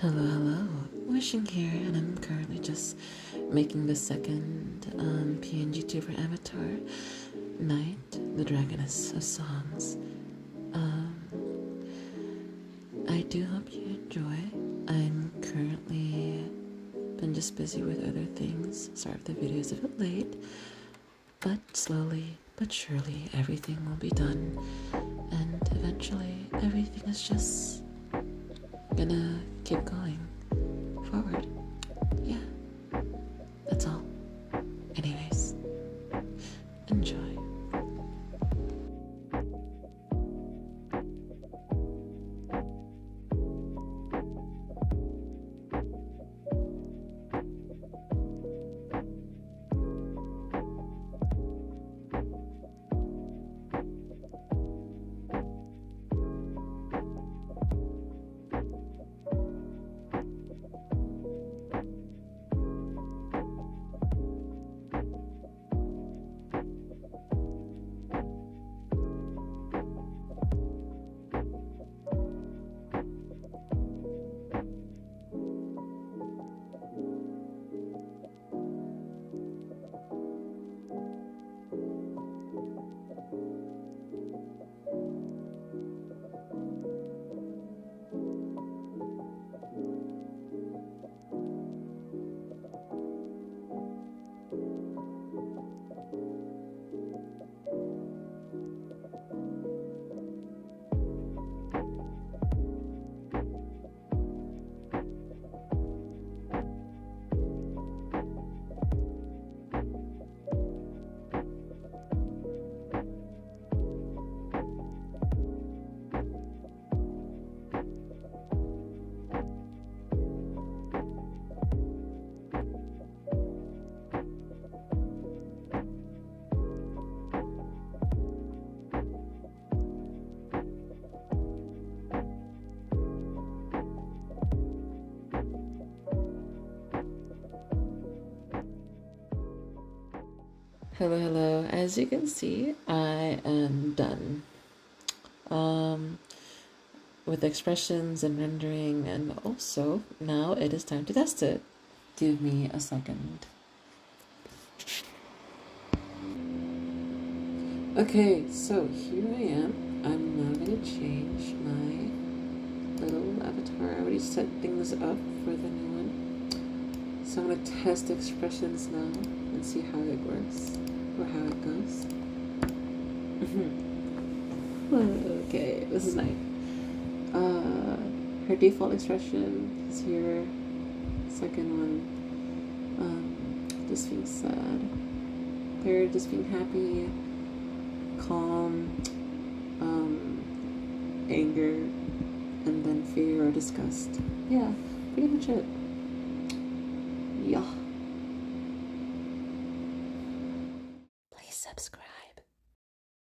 Hello, hello. Wishing here, and I'm currently just making the second um, PNGTuber avatar, Night, the Dragoness of Songs. Um, I do hope you enjoy. I'm currently been just busy with other things. Sorry if the video is a bit late, but slowly but surely everything will be done, and eventually everything is just gonna keep going Hello, hello. As you can see, I am done. Um, with expressions and rendering, and also now it is time to test it. Give me a second. Okay, so here I am. I'm now gonna change my little avatar. I already set things up for the new one. So I'm gonna test expressions now and see how it works or how it goes. okay, this is nice. Uh, her default expression is here. Second one, um, just being sad. Third, just being happy, calm, um, anger, and then fear or disgust. Yeah, pretty much it.